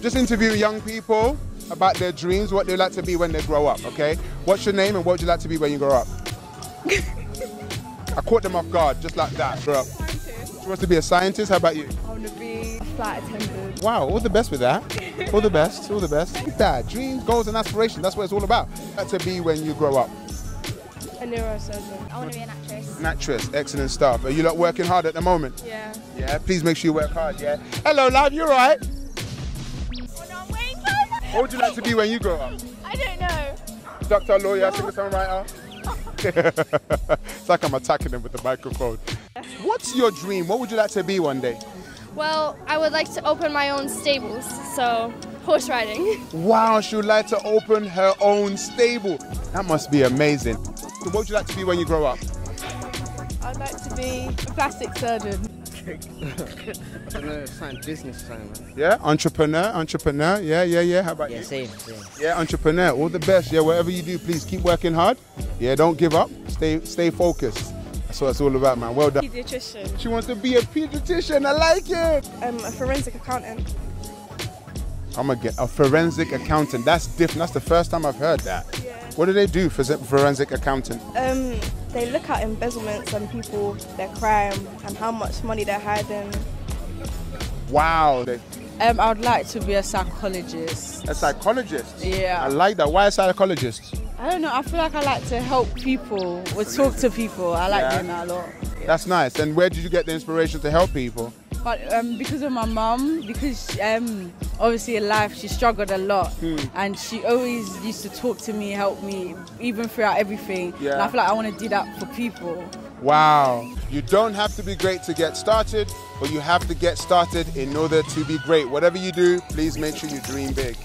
Just interview young people about their dreams, what they like to be when they grow up, okay? What's your name and what would you like to be when you grow up? I caught them off guard, just like that. Grow up. She wants to be a scientist. How about you? I want to be flight attendant. Wow, all the best with that. All the best, all the best. That dreams, goals, and aspirations. That's what it's all about. Like to be when you grow up. A neurosurgeon. I want to be an actress. An actress, excellent stuff. Are you not working hard at the moment? Yeah. Yeah, please make sure you work hard, yeah? Hello, love, you alright? What would you like to be when you grow up? I don't know. Doctor, lawyer, singer, songwriter? it's like I'm attacking them with the microphone. What's your dream? What would you like to be one day? Well, I would like to open my own stables, so horse riding. Wow, she would like to open her own stable. That must be amazing. So what would you like to be when you grow up? I'd like to be a plastic surgeon. I don't know, something business time. Yeah, entrepreneur, entrepreneur. Yeah, yeah, yeah. How about Yeah, you? same, same. Yeah, entrepreneur. All the best. Yeah, whatever you do, please keep working hard. Yeah, don't give up. Stay, stay focused. That's what it's all about, man. Well done. Pediatrician. She wants to be a pediatrician. I like it. Um, a forensic accountant. I'm gonna get a forensic accountant. That's different. That's the first time I've heard that. Yeah. What do they do for forensic accountant? Um, they look at embezzlements and people, their crime, and how much money they're hiding. Wow. Um, I would like to be a psychologist. a psychologist. Yeah. I like that. Why a psychologist? I don't know. I feel like I like to help people or talk to people. I like Yeah. doing that a lot. That's nice. And where did you get the inspiration to help people? But um, because of my mum, because um, obviously in life she struggled a lot, and she always used to talk to me, help me, even throughout everything. Yeah. And I feel like I want to do that for people. Wow. You don't have to be great to get started, but you have to get started in order to be great. Whatever you do, please make sure you dream big.